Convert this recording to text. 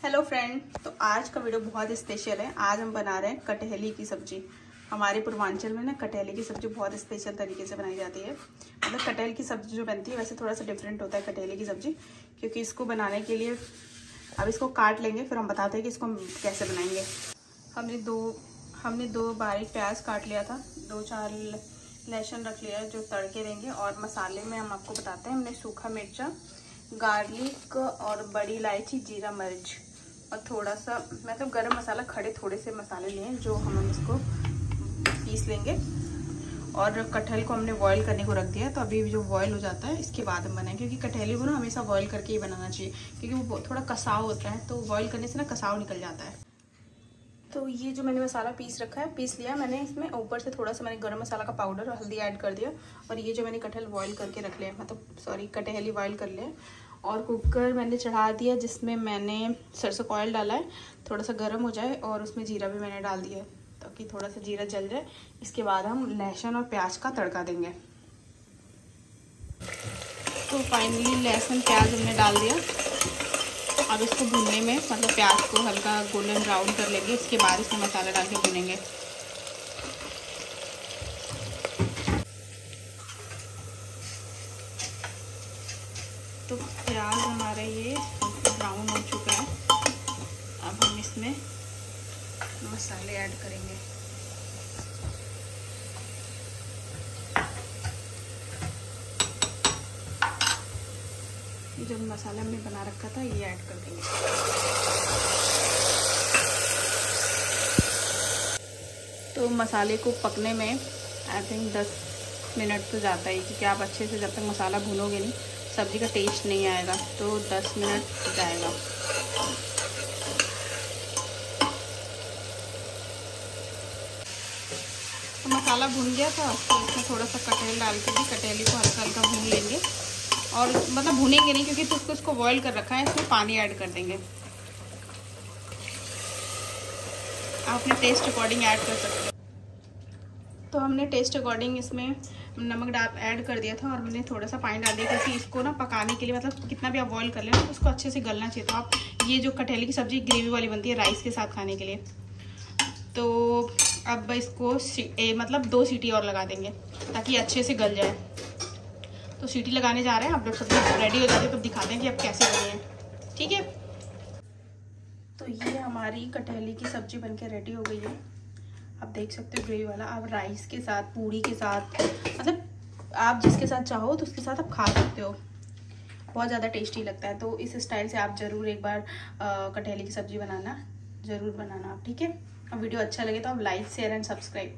Hello friend तो आज का वीडियो बहुत स्पेशल है। आज हम बना रहे हैं कटहली की सब्ज़ी। हमारे पूर्वांचल में ना कटहली की सब्ज़ी बहुत स्पेशल तरीके से बनाई जाती है। मतलब कटहल की सब्ज़ी जो बनती है, वैसे थोड़ा सा डिफरेंट होता है कटहली की सब्ज़ी, क्योंकि इसको बनाने के लिए अब इसको काट लेंगे, फिर हम बताते हैं कि इसको कैसे बनाएँगे। हमने दो हमने दो बारीक प्याज काट लिया था, दो चार लहसुन रख लिया जो तड़के देंगे, और मसाले में हम आपको बताते हैं। हमने सूखा मिर्चा, गार्लिक और बड़ी इलायची, जीरा मिर्च। और थोड़ा सा मतलब गरम मसाला, खड़े थोड़े से मसाले लिए हैं, जो हम इसको पीस लेंगे। और कटहल को हमने बॉईल करने को रख दिया तो अभी जो बॉईल हो जाता है, इसके बाद हम बनाएँगे। क्योंकि कटहली को ना हमेशा बॉईल करके ही बनाना चाहिए, क्योंकि वो थोड़ा कसाव होता है तो बॉईल करने से ना कसाव निकल जाता है। तो ये जो मैंने मसाला पीस रखा है, पीस लिया मैंने इसमें। ऊपर से थोड़ा सा मैंने गरम मसाला का पाउडर और हल्दी ऐड कर दिया। और ये जो मैंने कटहल बॉईल करके रख लिया मतलब सॉरी कटहली बॉईल कर लिया और कुकर मैंने चढ़ा दिया, जिसमें मैंने सरसों का ऑयल डाला है। थोड़ा सा गर्म हो जाए और उसमें जीरा भी मैंने डाल दिया है, ताकि थोड़ा सा जीरा जल जाए। इसके बाद हम लहसुन और प्याज का तड़का देंगे। तो फाइनली लहसुन, प्याज हमने डाल दिया। अब इसको भूनने में मतलब प्याज को हल्का गोल्डन ब्राउन कर लेंगे इसके बाद इसमें मसाला डाल के भूनेंगे। तो प्याज हमारा ये ब्राउन हो चुका है। अब हम इसमें मसाले ऐड करेंगे। जो मसाला हमने बना रखा था, ये ऐड कर देंगे। तो मसाले को पकने में आई थिंक 10 मिनट तो जाता है, क्योंकि आप अच्छे से जब तक मसाला भूनोगे नहीं सब्ज़ी का टेस्ट नहीं आएगा तो 10 मिनट जाएगा। तो मसाला भून गया था तो इसमें थोड़ा सा कटहल डाल के भी, कटहली को हल्का हल्का भून लेंगे। और मतलब भूनेंगे नहीं, क्योंकि उसको इसको बॉईल कर रखा है, इसमें पानी ऐड कर देंगे। आप अपने टेस्ट अकॉर्डिंग ऐड कर सकते हैं। तो हमने टेस्ट अकॉर्डिंग इसमें नमक डाल ऐड कर दिया था और मैंने थोड़ा सा पानी डाल दिया क्योंकि इसको ना पकाने के लिए मतलब कितना भी आप बॉयल कर लें तो उसको अच्छे से गलना चाहिए। तो आप ये जो कटहली की सब्ज़ी ग्रेवी वाली बनती है राइस के साथ खाने के लिए। तो अब इसको ए, मतलब दो सीटी और लगा देंगे ताकि अच्छे से गल जाए। तो सीटी लगाने जा रहे हैं आप लोग सब रेडी हो जाते हैं तो दिखाते हैं कि अब कैसे बने हैं। ठीक है? तो ये हमारी कटहली की सब्ज़ी बनके रेडी हो गई है। आप देख सकते हो ग्रेवी वाला, आप राइस के साथ पूड़ी के साथ मतलब आप जिसके साथ चाहो तो उसके साथ आप खा सकते हो। बहुत ज़्यादा टेस्टी लगता है तो इस स्टाइल से आप ज़रूर एक बार कटहली की सब्ज़ी बनाना, ज़रूर बनाना आप, ठीक है? और वीडियो अच्छा लगे तो आप लाइक शेयर एंड सब्सक्राइब